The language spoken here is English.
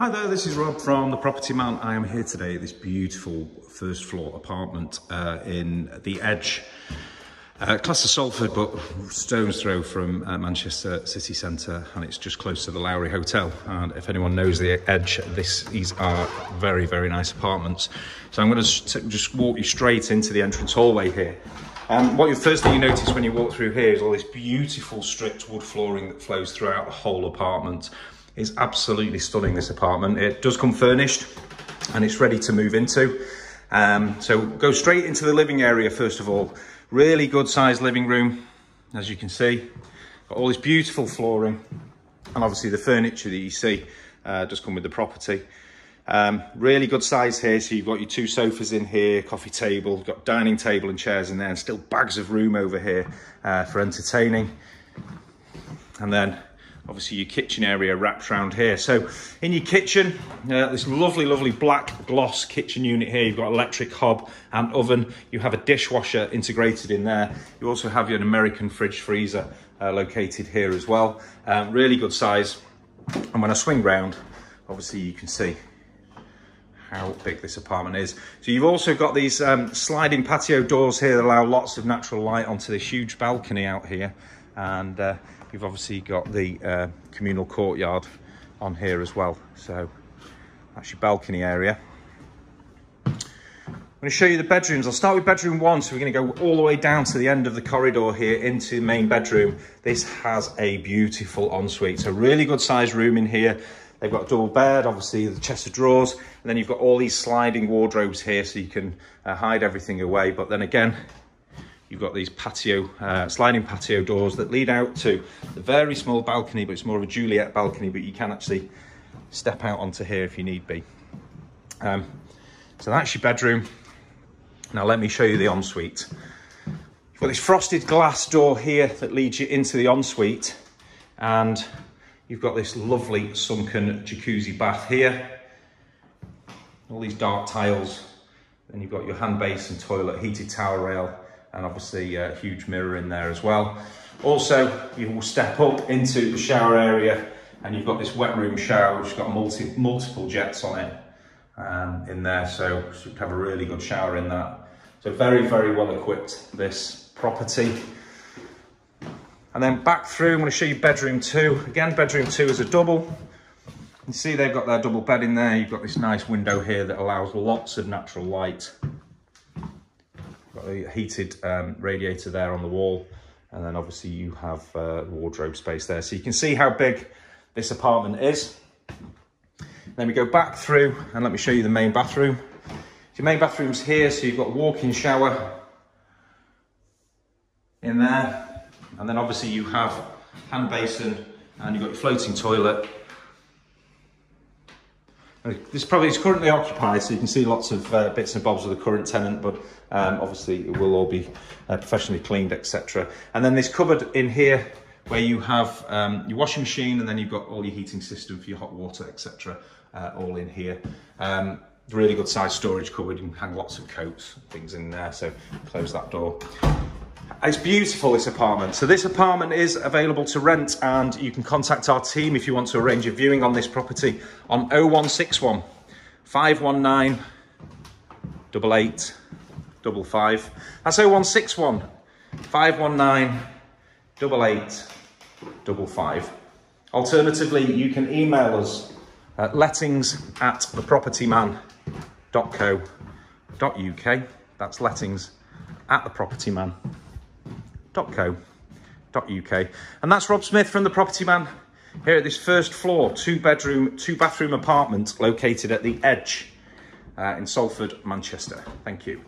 Hi there, this is Rob from The Property Man. I am here today at this beautiful first floor apartment uh, in the Edge. Uh, class of Salford, but stone's throw from uh, Manchester city centre, and it's just close to the Lowry Hotel. And if anyone knows the Edge, this these are very, very nice apartments. So I'm going to just walk you straight into the entrance hallway here. Um, what you first thing you notice when you walk through here is all this beautiful stripped wood flooring that flows throughout the whole apartment. It's absolutely stunning, this apartment. It does come furnished and it's ready to move into. Um, so go straight into the living area first of all. Really good sized living room, as you can see. Got all this beautiful flooring and obviously the furniture that you see uh, does come with the property. Um, really good size here. So you've got your two sofas in here, coffee table, got dining table and chairs in there and still bags of room over here uh, for entertaining. And then obviously your kitchen area wraps around here. So in your kitchen, uh, this lovely, lovely black gloss kitchen unit here. You've got electric hob and oven. You have a dishwasher integrated in there. You also have your American fridge freezer uh, located here as well. Um, really good size. And when I swing round, obviously you can see how big this apartment is. So you've also got these um, sliding patio doors here that allow lots of natural light onto this huge balcony out here. And uh, You've obviously got the uh, communal courtyard on here as well. So that's your balcony area. I'm going to show you the bedrooms. I'll start with bedroom one. So we're going to go all the way down to the end of the corridor here into the main bedroom. This has a beautiful ensuite. So really good sized room in here. They've got a double bed, obviously the chest of drawers, and then you've got all these sliding wardrobes here so you can uh, hide everything away. But then again, you've got these patio, uh, sliding patio doors that lead out to the very small balcony, but it's more of a Juliet balcony, but you can actually step out onto here if you need be. Um, so that's your bedroom. Now let me show you the ensuite. You've got this frosted glass door here that leads you into the ensuite and you've got this lovely sunken jacuzzi bath here. All these dark tiles. Then you've got your hand basin, toilet, heated towel rail, and obviously a huge mirror in there as well. Also, you will step up into the shower area and you've got this wet room shower which has got multi, multiple jets on it um, in there. So you have a really good shower in that. So very, very well equipped, this property. And then back through, I'm gonna show you bedroom two. Again, bedroom two is a double. You see they've got their double bed in there. You've got this nice window here that allows lots of natural light got a heated um, radiator there on the wall and then obviously you have uh, wardrobe space there. So you can see how big this apartment is. Then we go back through and let me show you the main bathroom. Your main bathroom's here so you've got a walk-in shower in there and then obviously you have hand basin and you've got your floating toilet this probably is currently occupied, so you can see lots of uh, bits and bobs of the current tenant, but um, obviously it will all be uh, professionally cleaned, etc. And then this cupboard in here where you have um, your washing machine and then you've got all your heating system for your hot water, etc. Uh, all in here. Um, really good size storage cupboard, you can hang lots of coats, things in there, so close that door. It's beautiful, this apartment. So this apartment is available to rent and you can contact our team if you want to arrange a viewing on this property on 0161 519 88 55. That's 0161 519 88 55. Alternatively, you can email us at lettings at thepropertyman.co.uk. That's lettings at thepropertyman.co.uk uk. And that's Rob Smith from The Property Man here at this first floor, two bedroom, two bathroom apartment located at the Edge uh, in Salford, Manchester. Thank you.